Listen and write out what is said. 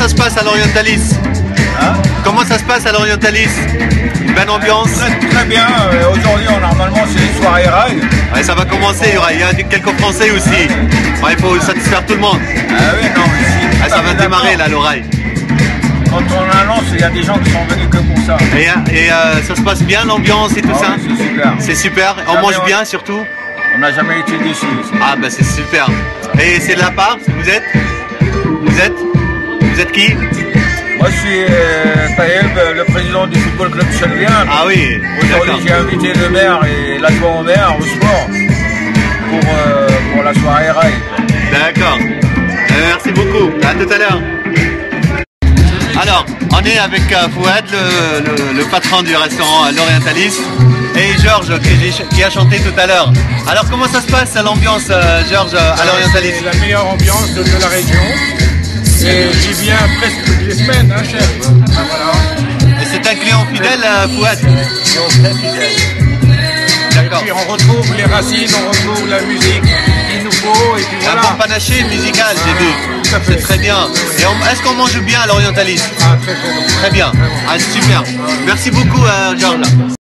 passe à l'Orientalis Hein Comment ça se passe à l'Orientalis Une bonne ambiance Très, très bien. Euh, Aujourd'hui, normalement, c'est les soirées rail. Ouais, Ça va commencer, il y aura- il y a quelques Français aussi. Ouais, il faut satisfaire tout le monde. Ah oui, non, mais c'est Ah, ça va démarrer là, l'oreille. Quand on annonce, il y a des gens qui sont venus que pour ça. Et, et, euh, ça se passe bien, l'ambiance et tout Ah ça c'est super. C'est super. On mange on- bien surtout On n'a jamais été déçus. ici. Ah bah c'est super. Et c'est de la part Vous êtes Vous êtes Vous êtes qui Moi, je suis euh, Taïeb, le président du football club Chalvien. Ah oui. Aujourd'hui, j'ai invité le maire et l'adjoint au maire au sport pour, euh, pour la soirée rail. D'accord. Euh, merci beaucoup. À tout à l'heure. Alors, on est avec euh, Fouad, le, le- le patron du restaurant euh, L'Orientalis, et Georges qui, a chanté tout à l'heure. Alors, comment ça se passe l'ambiance, Georges, à L'Orientalis C'est la meilleure ambiance de la région. Et j'y viens presque toutes les semaines, hein, chef. Ah, voilà. Et c'est un client fidèle, euh, Fouad Et D'accord. puis on retrouve les racines, on retrouve la musique qu'il nous faut, et puis Un voilà. bon panaché musical, j'ai vu. À fait. C'est très bien. Et est-ce qu'on mange bien à l'Orientalis Ah, très très bon. Très bien. Ah, super. Merci beaucoup, euh, Georges.